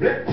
Let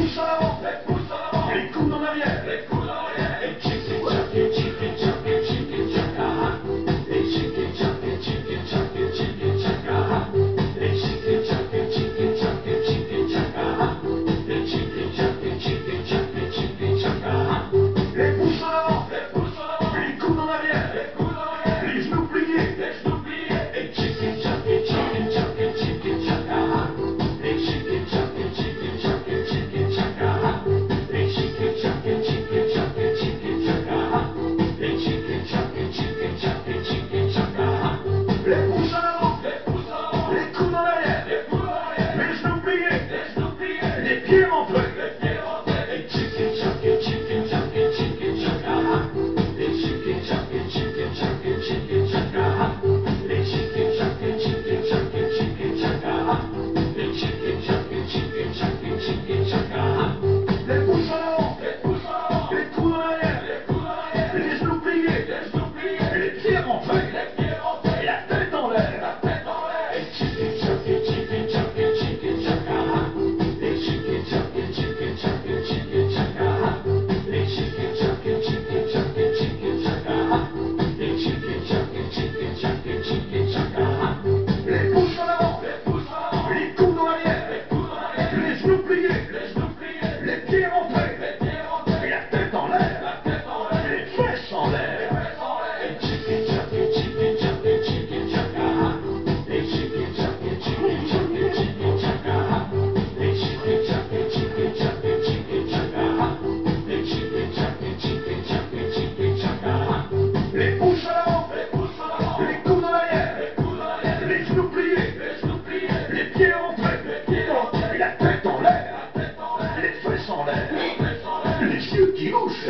les yeux qui louchent.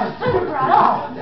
Les yeux qui louchent.